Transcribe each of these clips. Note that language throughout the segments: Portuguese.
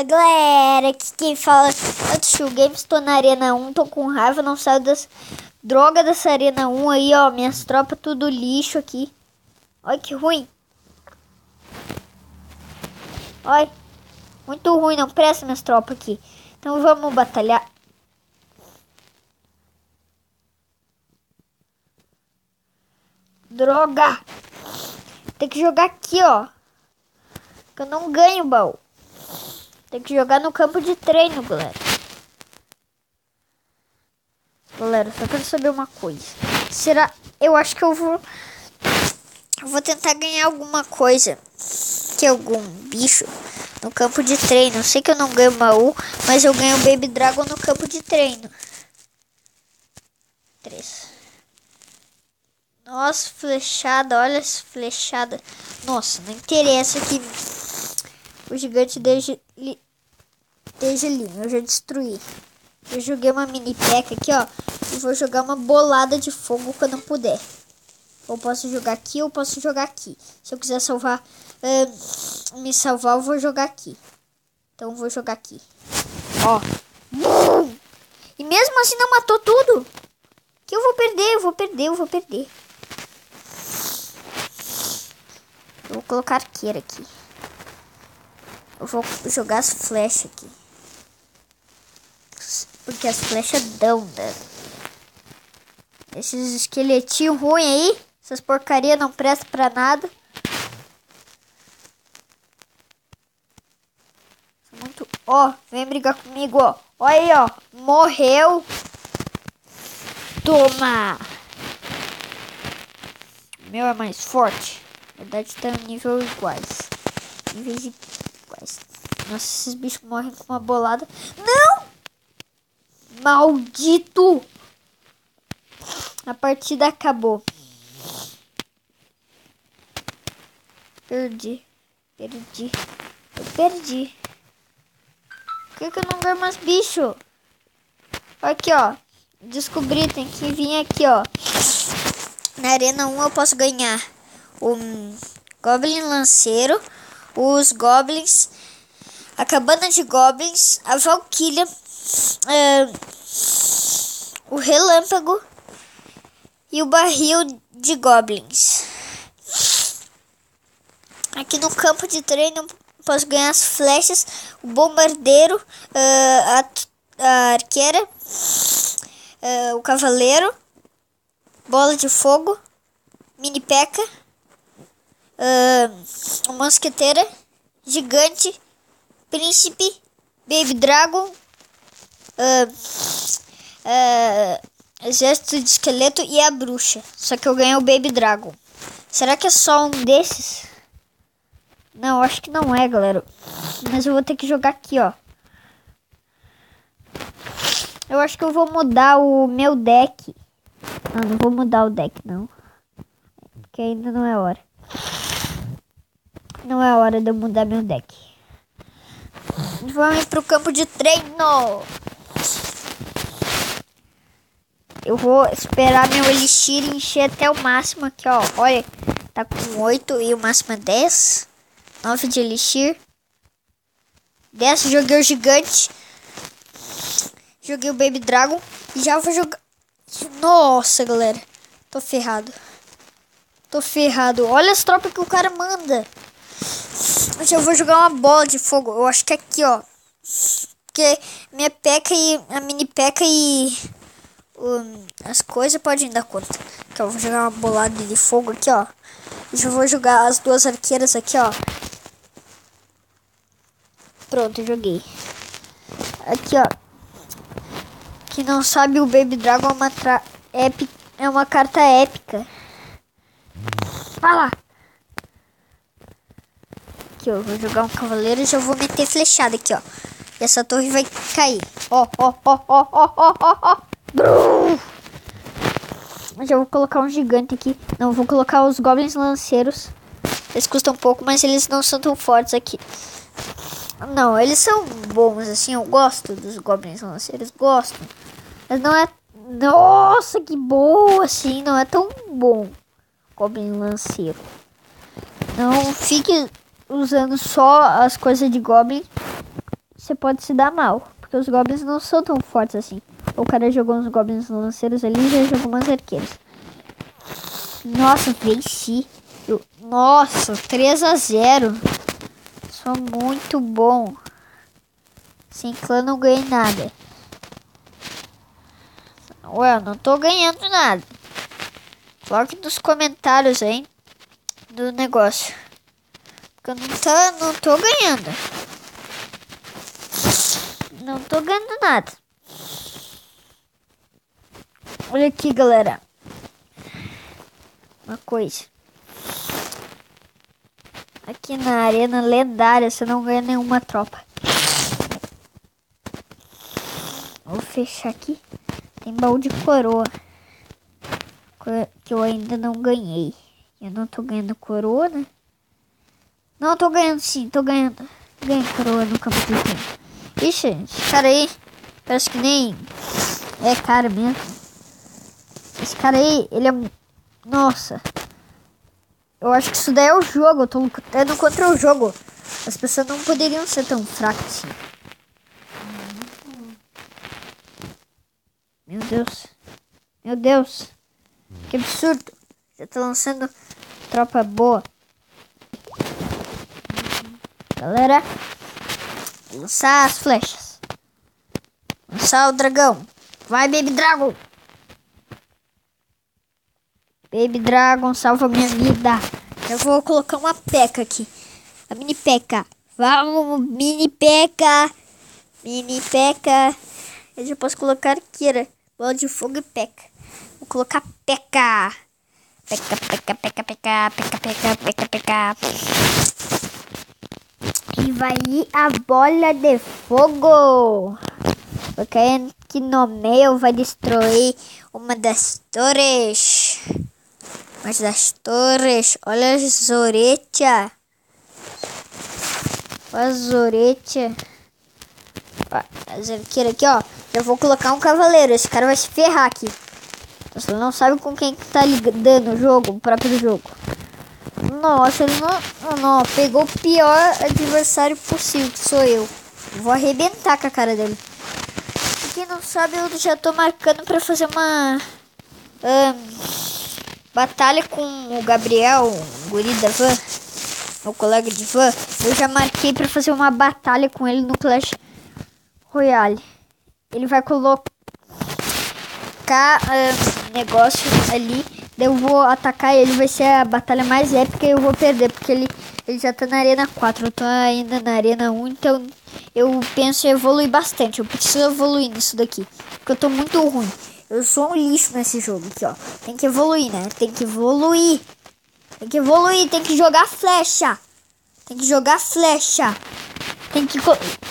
Fala galera, aqui quem fala é o Tio Games, tô na Arena 1, tô com raiva, não saio das drogas dessa Arena 1 aí, ó, minhas tropas tudo lixo aqui. Olha que ruim. Olha, muito ruim, não presta minhas tropas aqui. Então vamos batalhar. Droga! Tem que jogar aqui, ó. Que eu não ganho baú. Tem que jogar no campo de treino, galera. Galera, só quero saber uma coisa. Será... Eu acho que eu vou... Eu vou tentar ganhar alguma coisa. Que algum bicho no campo de treino. Eu sei que eu não ganho baú, mas eu ganho Baby Dragon no campo de treino. Três. Nossa, flechada, olha essa flechada. Nossa, não interessa que o gigante desde, linha. Eu já destruí. Eu joguei uma mini peca aqui, ó. E vou jogar uma bolada de fogo quando eu puder. Ou posso jogar aqui, ou posso jogar aqui. Se eu quiser salvar, uh, me salvar, eu vou jogar aqui. Então vou jogar aqui. Ó. E mesmo assim não matou tudo. Que eu vou perder, eu vou perder, eu vou perder. Eu vou colocar arqueira aqui. Eu vou jogar as flechas aqui. Porque as flechas dão dano. Esses esqueletinhos ruins aí. Essas porcaria não prestam pra nada. Muito... Ó, vem brigar comigo, ó. Olha aí, ó. Morreu. Toma. Meu é mais forte. Na verdade, tá em nível iguais. Níveis Nossa, esses bichos morrem com uma bolada. Não! Maldito! A partida acabou. Perdi. Perdi. Eu perdi. Por que, que eu não ganho mais bicho? Aqui, ó. Descobri, tem que vir aqui, ó. Na Arena 1 eu posso ganhar o Goblin Lanceiro, os Goblins, a Cabana de Goblins, a Valkyria, uh, o Relâmpago e o Barril de Goblins. Aqui no campo de treino posso ganhar as flechas, o Bombardeiro, uh, a, a Arqueira, uh, o Cavaleiro, Bola de Fogo, Mini Peca uh, Mosqueteira, Gigante, Príncipe, Baby Dragon, uh, uh, Exército de Esqueleto e a Bruxa. Só que eu ganhei o Baby Dragon. Será que é só um desses? Não, acho que não é, galera. Mas eu vou ter que jogar aqui, ó. Eu acho que eu vou mudar o meu deck. Não, não vou mudar o deck, não. Porque ainda não é hora. Não é hora de eu mudar meu deck. Vamos pro campo de treino. Eu vou esperar meu elixir encher até o máximo aqui, ó. Olha, tá com 8 e o máximo é 10. 9 de elixir. 10, joguei o gigante. Joguei o Baby Dragon. E já vou jogar... Nossa, galera. Tô ferrado. Tô ferrado. Olha as tropas que o cara manda. Hoje eu vou jogar uma bola de fogo. Eu acho que é aqui, ó. Porque minha peca e a mini peca e um, as coisas podem dar conta. Que eu vou jogar uma bolada de fogo aqui, ó. Já vou jogar as duas arqueiras aqui, ó. Pronto, joguei. Aqui, ó. Que não sabe, o Baby Dragon é uma, tra é uma carta épica. Vai lá aqui, ó. Vou jogar um cavaleiro e já vou meter flechada aqui, ó. E essa torre vai cair. Ó, ó, ó, ó, ó, ó, ó, ó. Já vou colocar um gigante aqui. Não, vou colocar os goblins lanceiros. Eles custam pouco, mas eles não são tão fortes aqui. Não, eles são bons, assim. Eu gosto dos goblins lanceiros. Gosto. Mas não é... Nossa, que boa, assim. Não é tão bom. Goblin lanceiro. Não fique usando só as coisas de Goblin. você pode se dar mal. Porque os goblins não são tão fortes assim. O cara jogou uns goblins lanceiros ali e já jogou umas arqueiras. Nossa, venci. Eu, nossa, 3 a 0. Sou muito bom. Sem clã não ganhei nada. Ué, não tô ganhando nada. Coloque nos comentários aí do negócio. Porque eu não tô, não tô ganhando. Não tô ganhando nada. Olha aqui, galera. Uma coisa. Aqui na arena lendária você não ganha nenhuma tropa. Vou fechar aqui. Tem baú de coroa. Que eu ainda não ganhei. Eu não tô ganhando coroa, né? Não, tô ganhando sim, tô ganhando. Ganhei coroa no campo de tempo. Ixi, esse cara aí parece que nem é cara mesmo. Esse cara aí, ele é. Nossa. Eu acho que isso daí é o jogo. Eu tô lutando contra o jogo. As pessoas não poderiam ser tão fracas assim. Meu Deus. Meu Deus. Que absurdo. Já tá lançando tropa boa. Galera. Lançar as flechas. Lançar o dragão. Vai, Baby Dragon. Baby Dragon, salva minha vida. Eu vou colocar uma peca aqui. A mini peca. Vamos, mini peca. Mini peca. Eu já posso colocar arqueira. Bola de fogo e peca. Vou colocar peca. Peca, peca, peca, peca, peca, peca, peca, peca. E vai ir a bola de fogo. Porque que no meio vai destruir uma das torres. Uma das torres. Olha as orelhas. Olha as orelhas. As arqueiras aqui, ó. Eu vou colocar um cavaleiro. Esse cara vai se ferrar aqui. Você não sabe com quem que tá lidando o jogo, o próprio jogo. Nossa, ele não, não, pegou o pior adversário possível, que sou eu. Vou arrebentar com a cara dele. Pra quem não sabe, eu já tô marcando pra fazer uma um, batalha com o Gabriel, o guri da van, meu colega de van. Eu já marquei pra fazer uma batalha com ele no Clash Royale ele vai colocar uh, negócio ali. Eu vou atacar ele, vai ser a batalha mais épica e eu vou perder, porque ele, ele já tá na arena 4, eu tô ainda na arena 1, então eu penso em evoluir bastante. Eu preciso evoluir nisso daqui, porque eu tô muito ruim. Eu sou um lixo nesse jogo aqui, ó. Tem que evoluir, né? Tem que evoluir. Tem que evoluir, tem que jogar flecha. Tem que jogar flecha. Tem que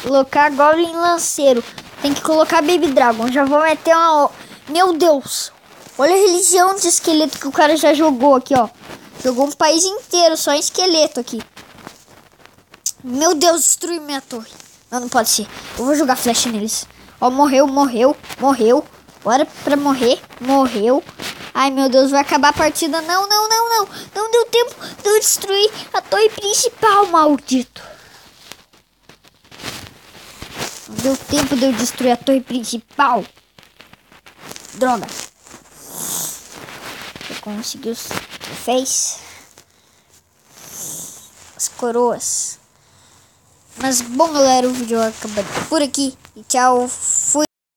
colocar Goblin Lanceiro. Tem que colocar Baby Dragon. Já vou meter uma. Meu Deus! Olha a religião de esqueleto que o cara já jogou aqui, ó. Jogou um país inteiro só em esqueleto aqui. Meu Deus, destruiu minha torre. Não, não pode ser. Eu vou jogar flecha neles. Ó, morreu, morreu, morreu. Bora pra morrer. Morreu. Ai, meu Deus, vai acabar a partida. Não, não, não, não. Não deu tempo de eu destruir a torre principal, maldito. Deu tempo de eu destruir a torre principal. Droga. Eu consegui os fez as coroas. Mas bom, galera, o vídeo acaba por aqui. E tchau. Fui.